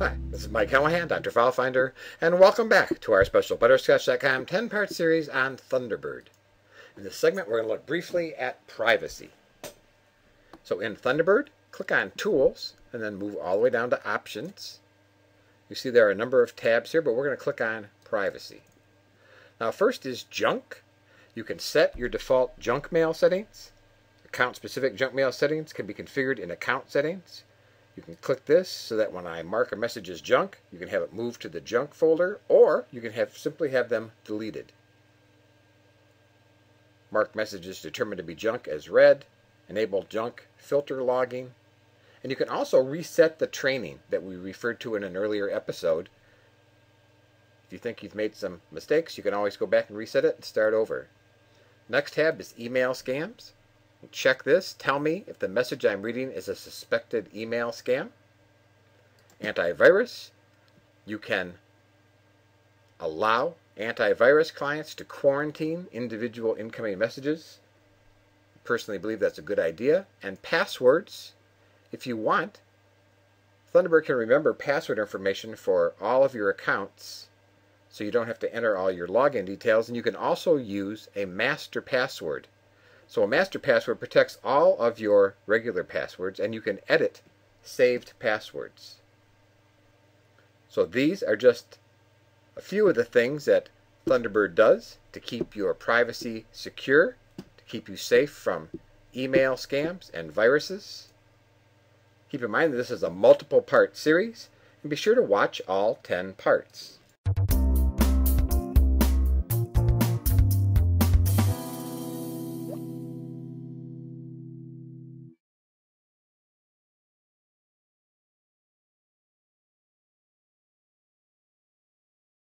Hi, this is Mike Callahan, Dr. FileFinder, and welcome back to our special Butterscotch.com 10-part series on Thunderbird. In this segment, we're going to look briefly at privacy. So in Thunderbird, click on Tools, and then move all the way down to Options. You see there are a number of tabs here, but we're going to click on Privacy. Now first is Junk. You can set your default junk mail settings. Account-specific junk mail settings can be configured in Account Settings. You can click this so that when I mark a message as junk, you can have it moved to the junk folder, or you can have simply have them deleted. Mark messages determined to be junk as read, enable junk filter logging, and you can also reset the training that we referred to in an earlier episode. If you think you've made some mistakes, you can always go back and reset it and start over. Next tab is email scams. Check this. Tell me if the message I'm reading is a suspected email scam. Antivirus. You can allow antivirus clients to quarantine individual incoming messages. Personally believe that's a good idea. And passwords. If you want, Thunderbird can remember password information for all of your accounts so you don't have to enter all your login details. And you can also use a master password. So a master password protects all of your regular passwords and you can edit saved passwords. So these are just a few of the things that Thunderbird does to keep your privacy secure, to keep you safe from email scams and viruses. Keep in mind that this is a multiple part series and be sure to watch all 10 parts.